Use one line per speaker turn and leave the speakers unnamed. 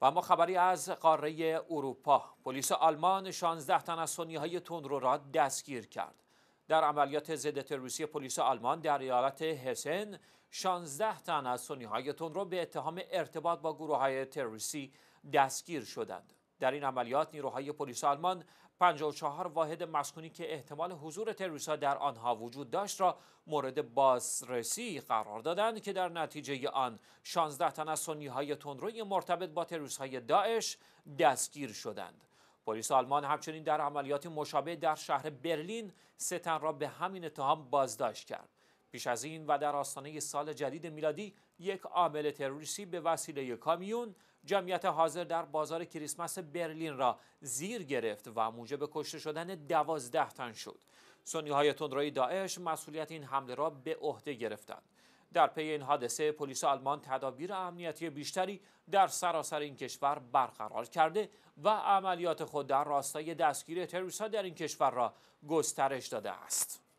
و اما خبری از قاره اروپا. پلیس آلمان 16 تن از سنی های تندرو را دستگیر کرد. در عملیات ضد تروریستی پلیس آلمان در ایالت هسن 16 تن از سنی های تندرو به اتهام ارتباط با گروه های تروریستی دستگیر شدند. در این عملیات نیروهای پلیس آلمان 54 واحد مسکونی که احتمال حضور تروریستها در آنها وجود داشت را مورد بازرسی قرار دادند که در نتیجه آن 16 تن از سنی های تندروی مرتبط با تروریست های داعش دستگیر شدند. پلیس آلمان همچنین در عملیات مشابه در شهر برلین سه تن را به همین اتهام بازداشت کرد. پیش از این و در آستانه سال جدید میلادی یک عامل تروریستی به وسیله کامیون جمعیت حاضر در بازار کریسمس برلین را زیر گرفت و موجب کشته شدن دوازده تن شد. سنی های تندروی داعش مسئولیت این حمله را به عهده گرفتند. در پی این حادثه پلیس آلمان تدابیر امنیتی بیشتری در سراسر این کشور برقرار کرده و عملیات خود در راستای دستگیری تروریستها در این کشور را گسترش داده است.